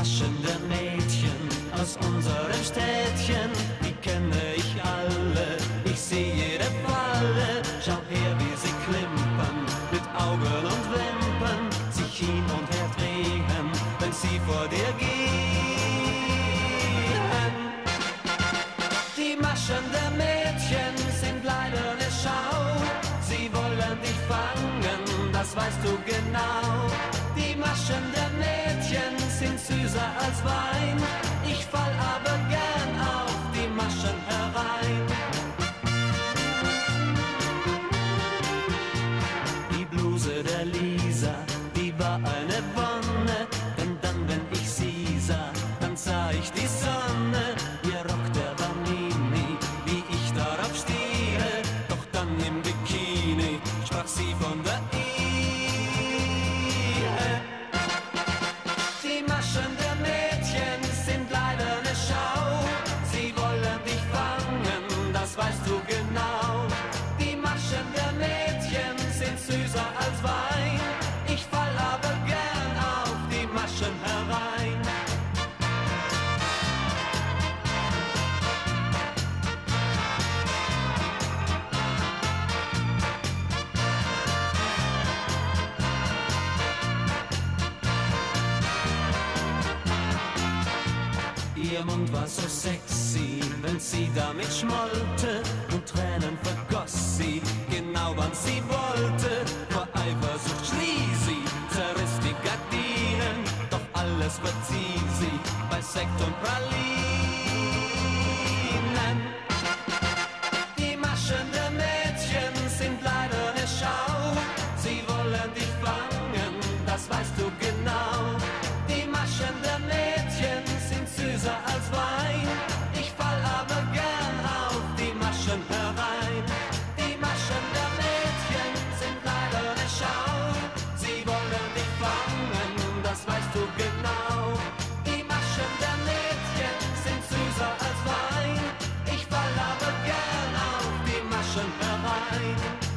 Überraschende Mädchen aus unserem Städtchen, die kenne ich alle. Ich sehe jede Falle, schau her, wie sie klimpern, mit Augen und Wimpern, sich hin und her drehen, wenn sie vor dir gehen. Die Maschen der Mädchen sind leider eine Schau, sie wollen dich fangen, das weißt du genau. Die Maschen der Mädchen sind süßer als Wein. Ich fall aber gern auf die Maschen herein. Die Bluse der Lisa, die war eine Wonne, Ihr Mund war so sexy, wenn sie damit schmollte und Tränen vergoss sie, genau wann sie wollte. Vor Eifersucht schrie sie, zerriss die Gardinen, doch alles verzieh sie bei Sekt und Pralinen. night.